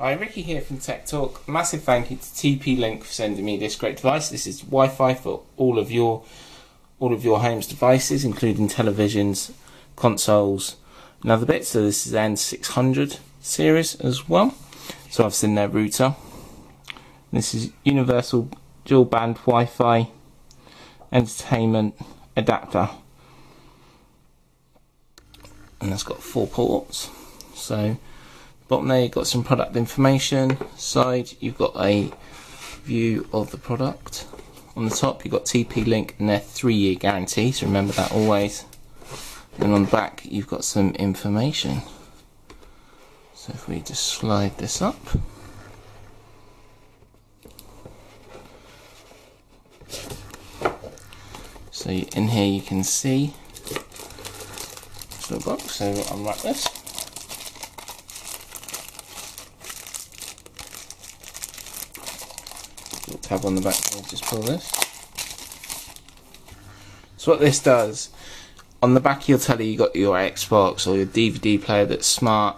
Hi, Ricky here from Tech Talk. Massive thank you to TP-Link for sending me this great device. This is Wi-Fi for all of your all of your home's devices, including televisions, consoles, and other bits. So this is N600 series as well. So I've seen their router. This is universal dual band Wi-Fi entertainment adapter, and that's got four ports. So Bottom there you've got some product information. Side you've got a view of the product. On the top you've got TP Link and their three year guarantee, so remember that always. And on the back you've got some information. So if we just slide this up. So in here you can see the box, so unwrap this. Little tab on the back just pull this. So what this does, on the back you'll tell you you got your Xbox or your DVD player that's smart.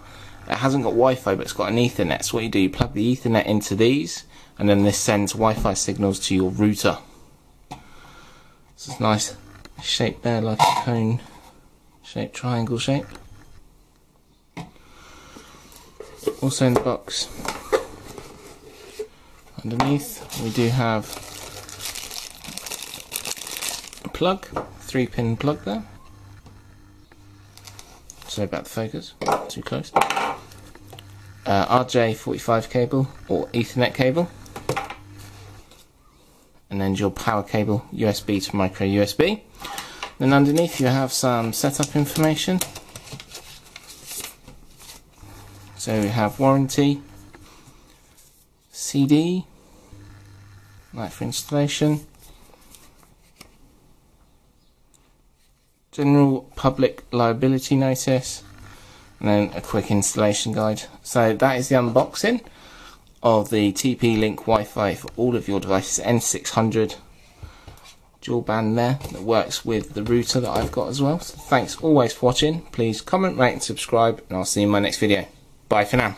It hasn't got Wi-Fi but it's got an Ethernet. So what you do, you plug the Ethernet into these and then this sends Wi-Fi signals to your router. This is nice shape there like a cone shape, triangle shape. Also in the box underneath we do have a plug, three pin plug there. Sorry about the focus, too close. Uh, RJ45 cable or Ethernet cable. And then your power cable, USB to micro USB. Then underneath you have some setup information. So we have warranty, CD, like for installation. General public liability notice and then a quick installation guide. So that is the unboxing of the TP-Link Wi-Fi for all of your devices N600 dual band there that works with the router that I've got as well. So thanks always for watching. Please comment, rate and subscribe and I'll see you in my next video. Bye for now.